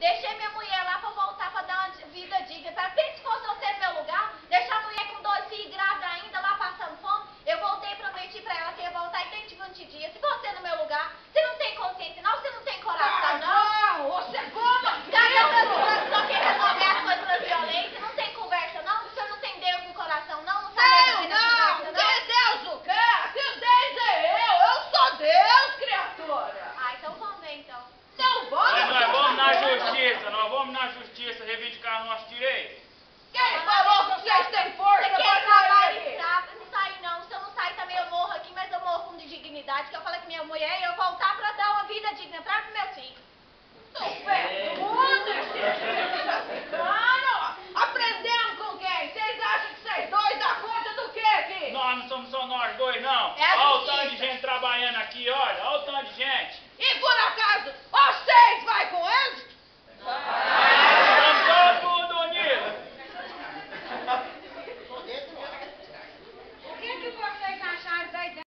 Deixei minha mulher lá pra voltar justiça, nós vamos na justiça reivindicar nossos direitos. Quem falou que vocês têm força? Você quer trabalhar Não sai não, se eu não sair também eu morro aqui, mas eu morro com dignidade, que eu falei que minha mulher e eu voltar pra dar uma vida digna pra meu filho. Tô vendo. Mano, aprendemos com quem? Vocês acham que vocês dois dá conta do quê aqui? Nós não somos só nós dois, não. É assim Olha